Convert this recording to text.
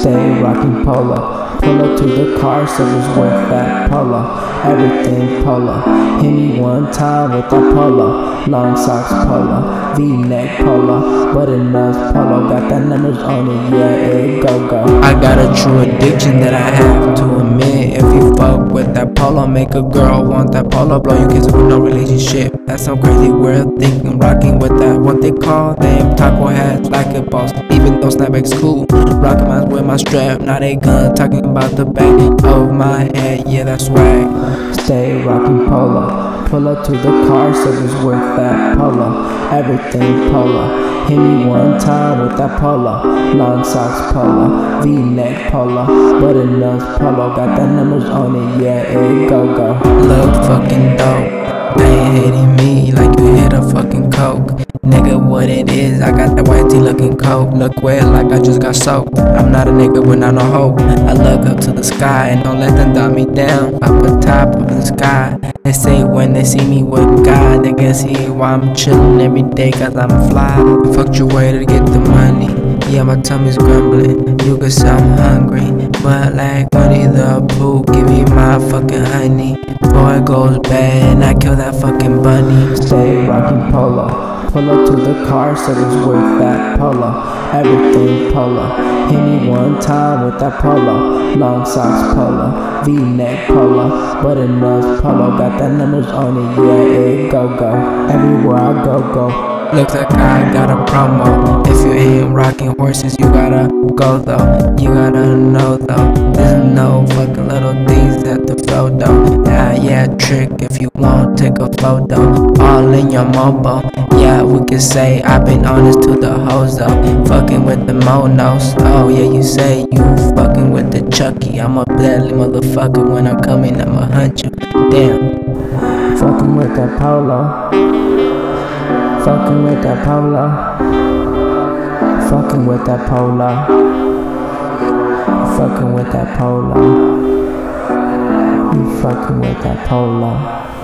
Stay rocking polo. Pull up to the car, service with that polo. Everything polo. Hit me one time with that polo. Long socks polo. V-neck polo. Button-nuts polo. Got that numbers on it, yeah, it go go. I got a true addiction that I have to admit. If you fuck with that polo, make a girl want that polo. Blow you kids with no relationship. That's some crazy weird thinking. Rocking with that, what they call them taco hats like a boss. Even though snapback's cool. Rocking mine with my strap, not a gun. Talking about the back of my head, yeah, that's swag. Stay rocking polo. Pull up to the car, so it's worth that polo. Everything polo. Hit me one time with that polo. Long socks polo. V-neck polo. Button-nuts polo. Got the numbers on it, yeah, it go go. Look fucking dope. They ain't me like you hit a fucking coke. Nigga, what it is, I got that looking cold. Look well like I just got soaked. I'm not a nigga without no hope. I look up to the sky and don't let them dumb me down. Up on top of the sky. They say when they see me with God, they can see why I'm chillin' every day cause I'm fly. Fucked your way to get the money. Yeah, my tummy's grumbling. You can say I'm hungry. But like Winnie the Pooh, give me my fucking honey. Boy goes bad and I kill that fucking bunny. Stay rocking polo. Pull up to the car, said it's worth that polo. Everything polo. Hit me one time with that polo. Long socks polo. V-neck polo. Button-nuts polo. Got that numbers on it, yeah, it go go. Everywhere I go go. Looks like I got a promo. If you ain't rocking horses, you gotta go though. You gotta know though. There's no fucking little things that the photo. Yeah, trick if you want, take a photo. All in your mobile. Yeah, we can say I've been honest to the hoes though. Fucking with the monos. Oh, yeah, you say you fucking with the Chucky. I'm a deadly motherfucker when I'm coming, I'ma hunt you. Damn. Fucking with that polo. Fucking with that polo. Fucking with that polo. Fucking with that polo. 你发给我，我打不了。